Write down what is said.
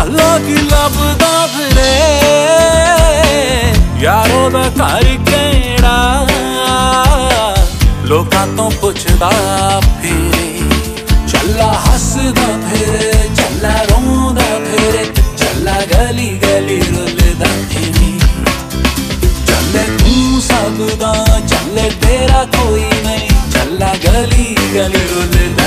ਝਲਕ ਲੱਭਦਾ ਫਿਰੇ ਯਾਰੋ ਦਾ ਘਰ ਕਿਹੜਾ ਲੋਕਾਂ ਤੋਂ ਪੁੱਛਦਾ ਫਿਰੇ ਚੱਲਾ ਹੱਸਦਾ ਫਿਰੇ ਚੱਲਾ ਰੋਂਦਾ ਫਿਰੇ ਚੱਲਾ ਗਲੀ ਗਲੀ ਰੁੱਲਦਾ ਫਿਰੇ ਚੱਲੇ ਤੂੰ ਸਭ ਦਾ ਚੱਲੇ ਤੇਰਾ ਕੋਈ ਨਹੀਂ ਚੱਲਾ ਗਲੀ ਗਲੀ ਰੁੱਲਦਾ